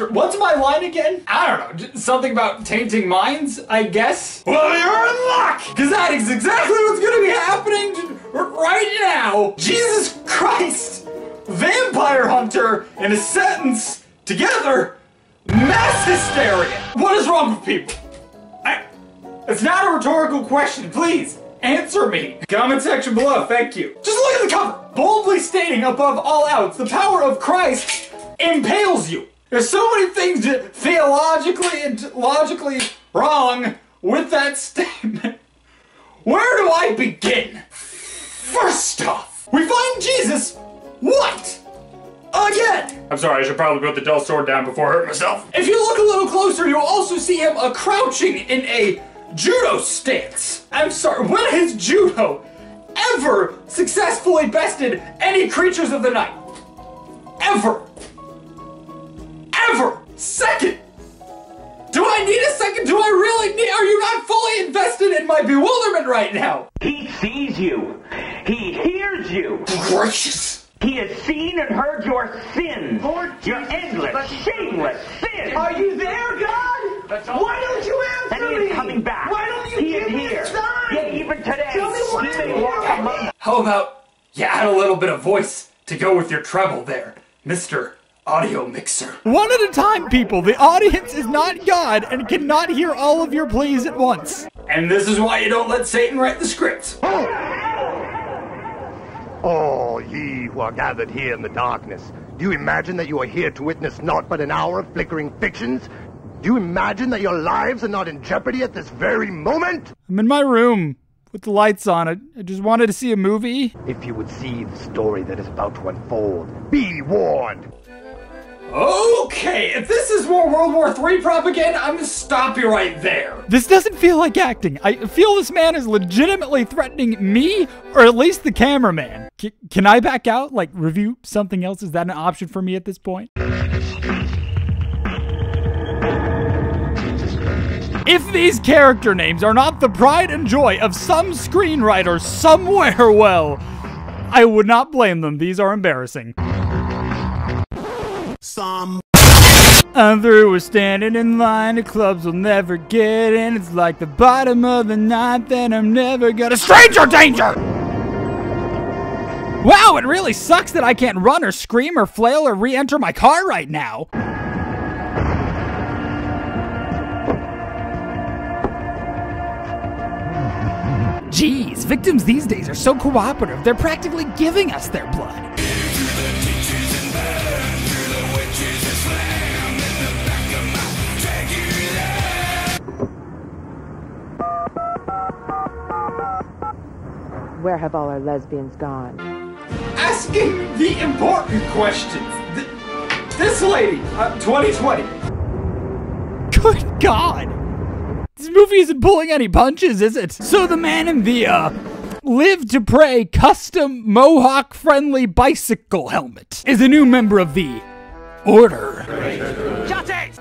What's my line again? I don't know. Something about tainting minds, I guess. Well, you're in luck, because that is exactly what's going to be happening right now. Jesus Christ, vampire hunter and a sentence together, mass hysteria. What is wrong with people? I, it's not a rhetorical question, please. Answer me. Comment section below, thank you. Just look at the cover. Boldly stating above all else, the power of Christ impales you. There's so many things that theologically and logically wrong with that statement. Where do I begin? First off, we find Jesus what? Again! I'm sorry, I should probably put the dull sword down before I hurt myself. If you look a little closer, you'll also see him a crouching in a judo stance. I'm sorry, when has judo ever successfully bested any creatures of the night? Ever. Ever. Second. Do I need a second? Do I really need? Are you not fully invested in my bewilderment right now? He sees you. He hears you. Gracious. He has seen and heard your sins. Lord your endless, shameless sins. Are you there, God? Why don't you answer and he me? is coming back. Why don't you he give is me here. a sign? Yet even today, Tell me why he may walk here. among How about you add a little bit of voice to go with your treble there, Mr. Audio Mixer? One at a time, people. The audience is not God and cannot hear all of your pleas at once. And this is why you don't let Satan write the script. Oh, all ye who are gathered here in the darkness, do you imagine that you are here to witness naught but an hour of flickering fictions? Do you imagine that your lives are not in jeopardy at this very moment? I'm in my room with the lights on. I, I just wanted to see a movie. If you would see the story that is about to unfold, be warned. Okay, if this is more World War III propaganda, I'm gonna stop you right there. This doesn't feel like acting. I feel this man is legitimately threatening me, or at least the cameraman. C- can I back out? Like, review something else? Is that an option for me at this point? If these character names are not the pride and joy of some screenwriter somewhere, well, I would not blame them. These are embarrassing. Some I'm through with standing in line. The clubs will never get in. It's like the bottom of the ninth, and I'm never gonna. Stranger danger! Wow, it really sucks that I can't run or scream or flail or re enter my car right now. Geez, victims these days are so cooperative, they're practically giving us their blood. Where have all our lesbians gone? Asking the important questions. Th- this lady, uh, 2020. Good God! This movie isn't pulling any punches, is it? So the man in the, uh, Live to Pray custom Mohawk friendly bicycle helmet is a new member of the Order.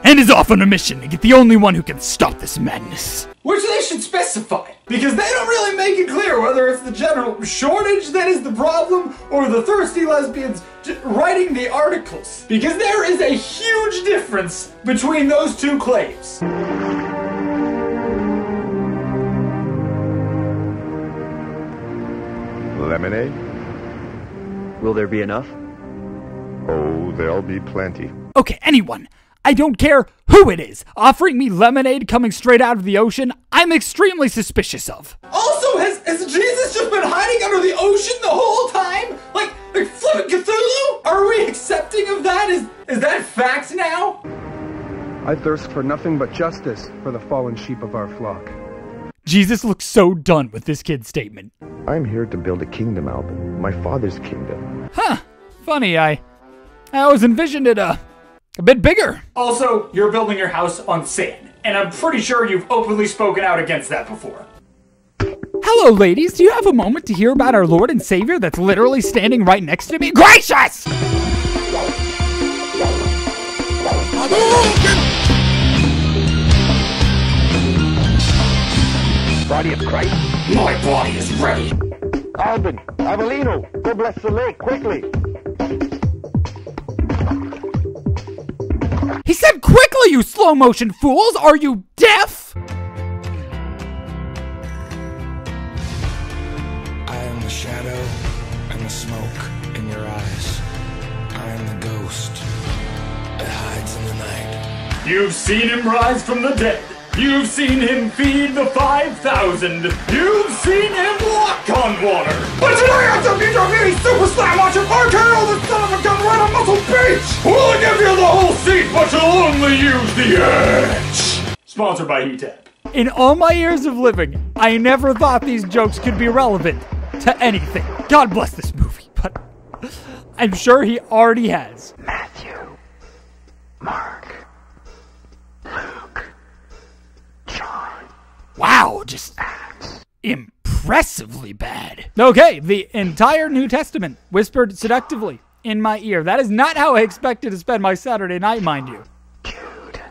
And is off on a mission to get the only one who can stop this madness. Which they should specify. Because they don't really make it clear whether it's the general shortage that is the problem or the thirsty lesbians j- writing the articles. Because there is a huge difference between those two claims. Lemonade? Will there be enough? Oh, there'll be plenty. Okay, anyone. I don't care who it is. Offering me lemonade coming straight out of the ocean, I'm extremely suspicious of. Also, has, has Jesus just been hiding under the ocean the whole time? Like, like flipping Cthulhu? Are we accepting of that? Is, is that fact now? I thirst for nothing but justice for the fallen sheep of our flock. Jesus looks so done with this kid's statement. I'm here to build a kingdom, Alvin. My father's kingdom. Huh. Funny, I I always envisioned it uh, a bit bigger. Also, you're building your house on sand, and I'm pretty sure you've openly spoken out against that before. Hello, ladies. Do you have a moment to hear about our Lord and Savior that's literally standing right next to me? Gracious! Body of Christ? My body is ready. Alvin, Avelino, go bless the lake, quickly. Of you slow motion fools! Are you deaf? I am the shadow and the smoke in your eyes. I am the ghost that hides in the night. You've seen him rise from the dead. You've seen him feed the 5,000. You've seen him walk on water. But today at WWE Super Slam Watch of RKO the son of a gun right on Muscle Beach. We'll give you the whole seat, but you'll only use the edge. Sponsored by Heatap. In all my years of living, I never thought these jokes could be relevant to anything. God bless this movie, but I'm sure he already has. Matthew, Mark, Wow, just impressively bad. Okay, the entire New Testament whispered seductively in my ear. That is not how I expected to spend my Saturday night, mind you. Jude.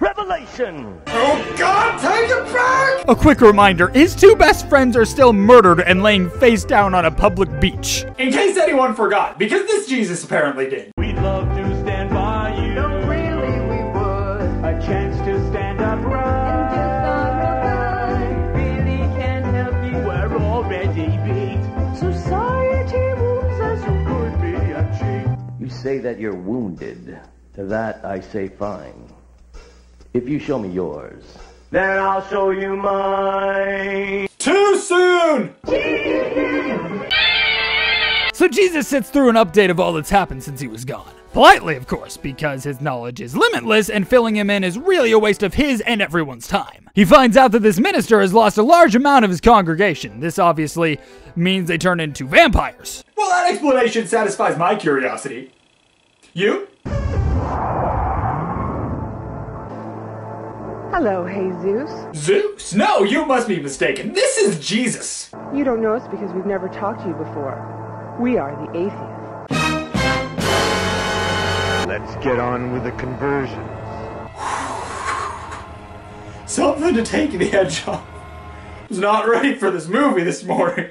Revelation. Oh God, take it back! A quick reminder his two best friends are still murdered and laying face down on a public beach. In case anyone forgot, because this Jesus apparently did. We'd love to You say that you're wounded. To that I say fine. If you show me yours, Then I'll show you mine. Too soon! So Jesus sits through an update of all that's happened since he was gone. Politely, of course, because his knowledge is limitless and filling him in is really a waste of his and everyone's time. He finds out that this minister has lost a large amount of his congregation. This obviously means they turn into vampires. Well, that explanation satisfies my curiosity. You? Hello, Jesus. Zeus? Zeus? No, you must be mistaken. This is Jesus. You don't know us because we've never talked to you before. We are the atheists. Let's get on with the conversions. Something to take the edge off. I Was not ready for this movie this morning.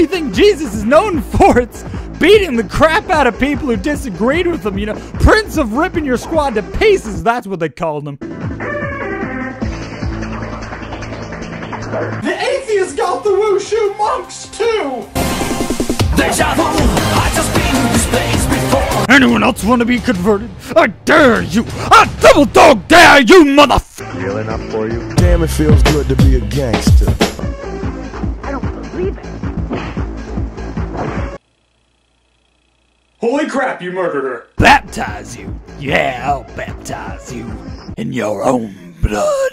anything Jesus is known for, it's beating the crap out of people who disagreed with him. You know, Prince of ripping your squad to pieces, that's what they called him. The atheists got the wushu monks too. Deja vu, I just been to this place before. Anyone else want to be converted? I dare you! I double dog dare you, motherf- Real enough for you? Damn, it feels good to be a gangster. Holy crap, you murdered her. Baptize you. Yeah, I'll baptize you in your own blood.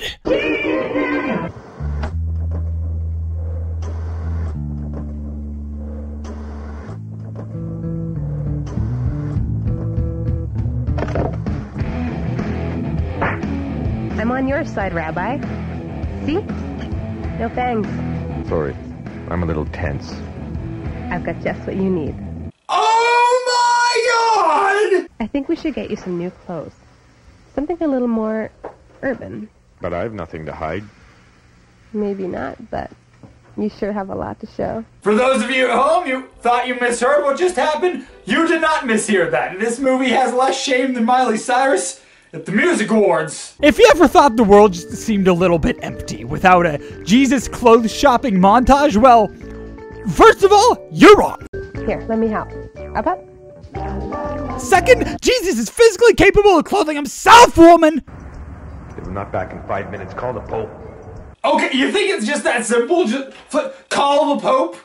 I'm on your side, Rabbi. See? No fangs. Sorry, I'm a little tense. I've got just what you need. Oh my god! I think we should get you some new clothes. Something a little more urban. But I have nothing to hide. Maybe not, but you sure have a lot to show. For those of you at home, you thought you misheard what just happened? You did not mishear that. This movie has less shame than Miley Cyrus at the Music Awards. If you ever thought the world just seemed a little bit empty without a Jesus clothes shopping montage, well, first of all, you're wrong. Here, let me help. Up, up. Second, Jesus is physically capable of clothing himself, woman. If I'm not back in five minutes, call the Pope. Okay, you think it's just that simple? Just call the Pope?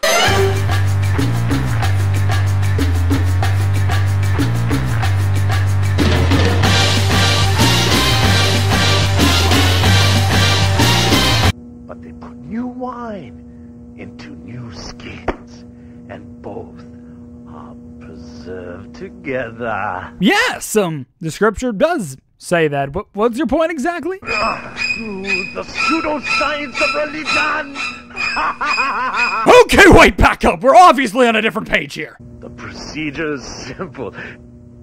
Together. Yes, um, the scripture does say that. What, what's your point exactly? The pseudoscience of religion! Okay, wait, back up. We're obviously on a different page here. The procedure is simple,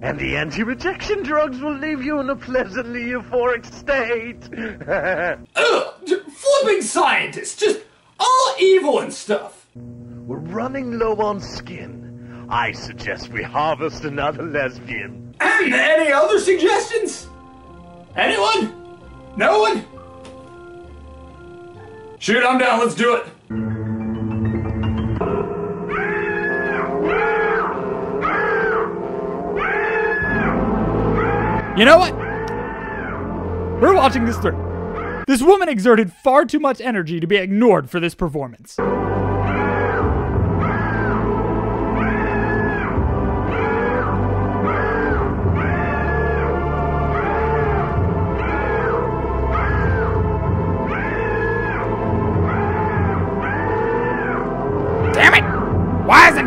and the anti-rejection drugs will leave you in a pleasantly euphoric state. Ugh, flipping scientists, just all evil and stuff. We're running low on skin. I suggest we harvest another lesbian. And any other suggestions? Anyone? No one? Shoot, I'm down. Let's do it. You know what? We're watching this through. This woman exerted far too much energy to be ignored for this performance.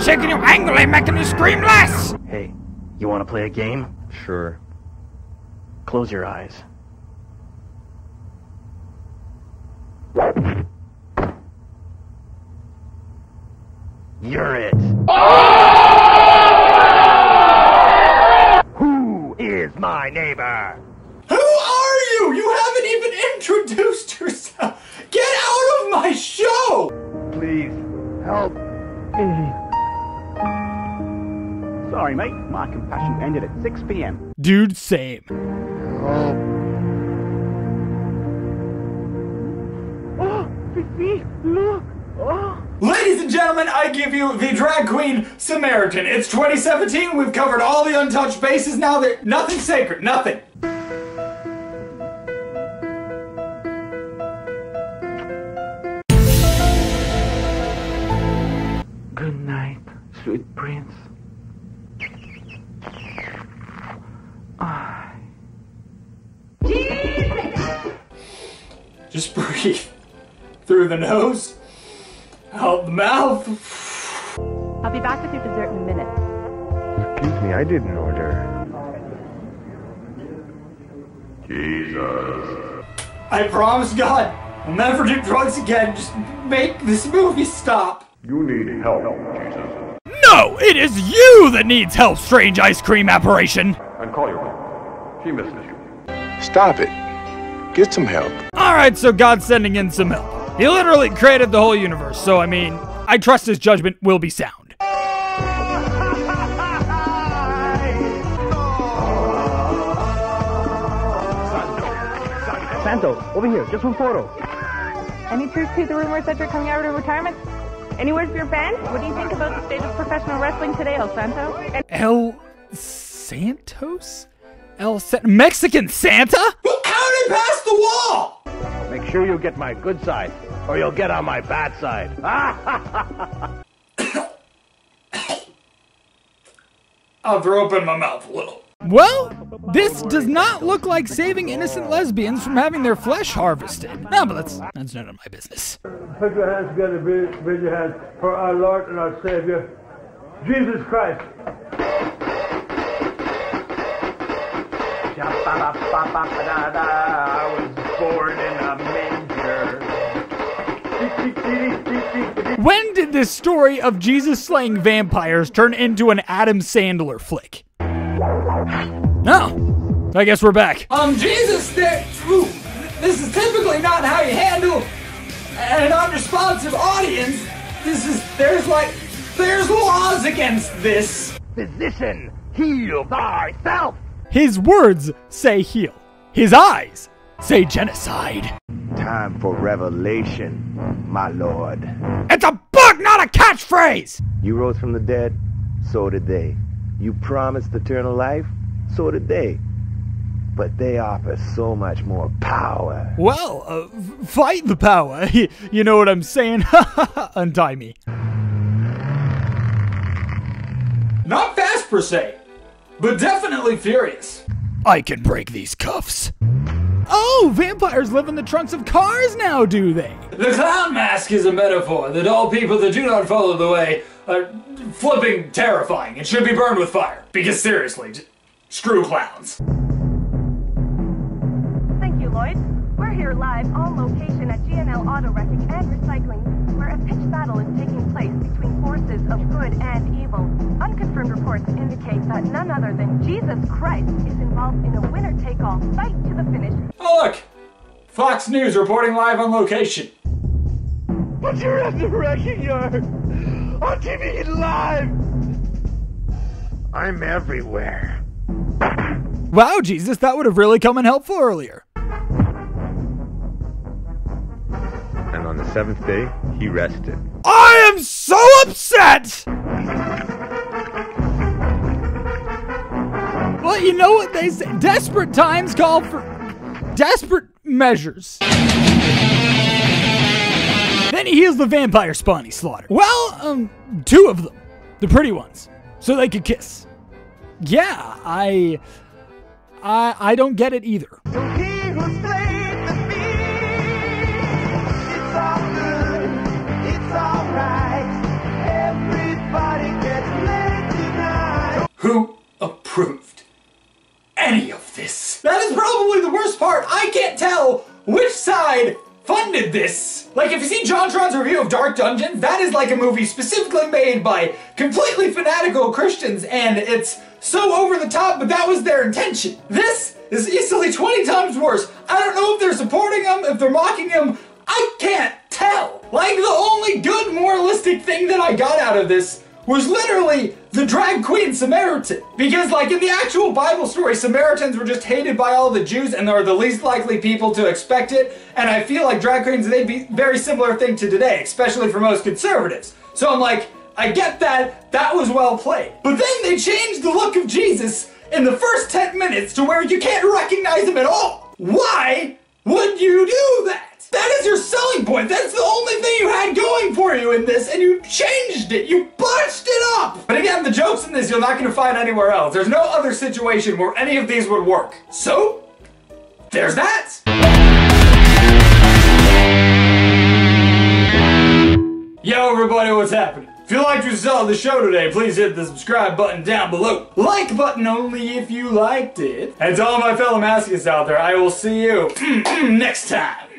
Shaking you angrily making you scream less? Hey, you want to play a game? Sure. Close your eyes. You're it. Who is my neighbor? Who are you? You haven't even introduced yourself. Get out of my show. Please, help me. Sorry, mate. My compassion ended at 6 p.m. Dude, same. Oh, Fifi, look. Oh. Ladies and gentlemen, I give you the drag queen Samaritan. It's 2017. We've covered all the untouched bases. Now there, nothing sacred. Nothing. Good night, sweet prince. Just breathe through the nose, out the mouth. I'll be back with your dessert in a minute. Excuse me, I didn't order. Jesus. I promise God, I'll never do drugs again. Just make this movie stop. You need help, Jesus. No, it is you that needs help, strange ice cream apparition. And call your mom. She misses you. Stop it. Get some help. Alright, so God's sending in some help. He literally created the whole universe, so I mean, I trust his judgment will be sound. Santo, over here, just one photo. Any truth to the rumors that you're coming out of retirement? Any words for your fans? What do you think about the state of professional wrestling today, El Santo? And El Santos? El Sa- Mexican Santa? Who counted past the wall? Make sure you get my good side, or you'll get on my bad side. I'll throw open my mouth a little. Well, this does not look like saving innocent lesbians from having their flesh harvested. No, but that's that's none of my business. Put your hands together, raise raise your hands for our Lord and our Savior, Jesus Christ. I was born in a manger. When did this story of Jesus slaying vampires turn into an Adam Sandler flick? No. I guess we're back. Um, Jesus, there. Ooh, this is typically not how you handle an unresponsive audience. This is. There's like. There's laws against this. Physician, heal thyself. His words say heal. His eyes say genocide. Time for revelation, my lord. It's a book, not a catchphrase! You rose from the dead, so did they. You promised eternal life, so did they. But they offer so much more power. Well, uh, fight the power. you know what I'm saying? Untie me. Not fast per se, but definitely furious. I can break these cuffs. Vampires live in the trunks of cars now, do they? The clown mask is a metaphor that all people that do not follow the way are flipping terrifying. and should be burned with fire. Because seriously, screw clowns. Here live on location at GNL Auto Wrecking and Recycling, where a pitched battle is taking place between forces of good and evil. Unconfirmed reports indicate that none other than Jesus Christ is involved in a winner-take-all fight to the finish. Oh, look! Fox News reporting live on location. But you're at the wrecking yard! On TV live! I'm everywhere. Wow, Jesus, that would have really come in helpful earlier. Seventh day, he rested. I am so upset! Well, you know what they say? Desperate times call for desperate measures. Then he heals the vampire spawn he slaughtered. Well, um, two of them. The pretty ones. So they could kiss. Yeah, I. I, I don't get it either. Who approved any of this? That is probably the worst part. I can't tell which side funded this. Like, if you see JonTron's review of Dark Dungeon, that is like a movie specifically made by completely fanatical Christians, and it's so over the top, but that was their intention. This is easily 20 times worse. I don't know if they're supporting him, if they're mocking him. I can't tell. Like, the only good moralistic thing that I got out of this was literally the drag queen Samaritan. Because, like, in the actual Bible story, Samaritans were just hated by all the Jews and they're the least likely people to expect it. And I feel like drag queens, they'd be very similar thing to today, especially for most conservatives. So I'm like, I get that, that was well played. But then they changed the look of Jesus in the first 10 minutes to where you can't recognize him at all. Why would you do that? That is your selling point. That's the only going for you in this, and you changed it. You botched it up. But again, the jokes in this you're not going to find anywhere else. There's no other situation where any of these would work. So, there's that. Yo, everybody, what's happening? If you liked what you saw the show today, please hit the subscribe button down below. Like button only if you liked it. And to all my fellow masochists out there, I will see you next time.